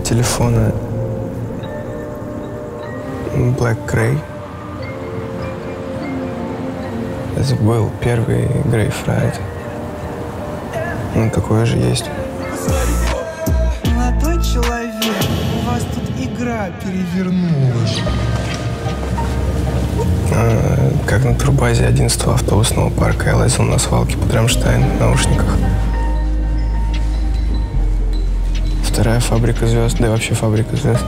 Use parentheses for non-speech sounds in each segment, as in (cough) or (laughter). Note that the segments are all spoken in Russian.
телефона Black Gray. Это был первый Grey Friday. Ну, такое же есть. Молодой человек, у вас тут игра перевернулась. А, как на турбазе 11 автобусного парка я лазил на свалке под Рамштайн в наушниках. Вторая фабрика звезд, да и вообще фабрика звезд.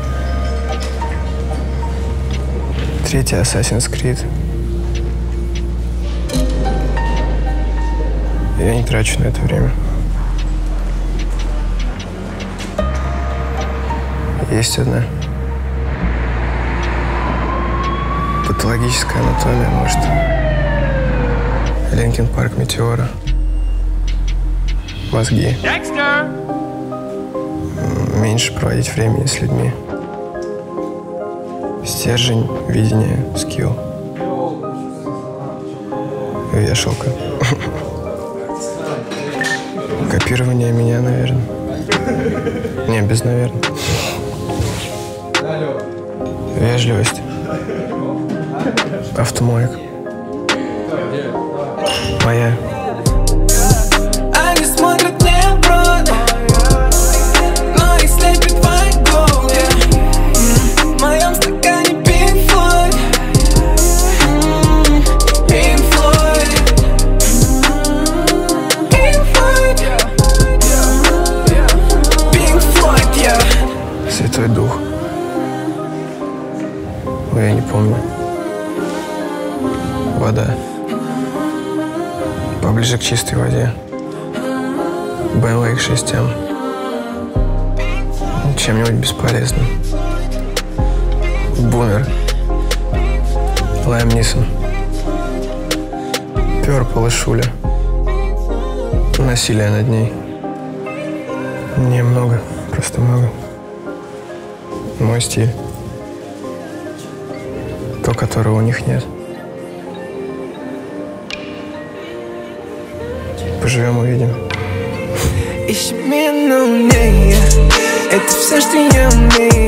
Третья Assassin's Creed. Я не трачу на это время. Есть одна. Патологическая анатомия, может. Linkin Park Meteora. Мозги. М, Меньше проводить времени с людьми. Стержень, видение, скилл. Вешалка. (laughs) Копирование меня, наверное. Не, без наверное. Вежливость. Автомойка. Моя. Святой Дух. Ой, я не помню. Вода. Поближе к чистой воде. BMW к шестям. Чем-нибудь бесполезным. Бумер. Лайм Нисон. Перпл и Шуля. Насилие над ней. Немного, просто много. Мой стиль. То, которого у них нет. Поживем, увидим. Ищи умею Это все, что я умею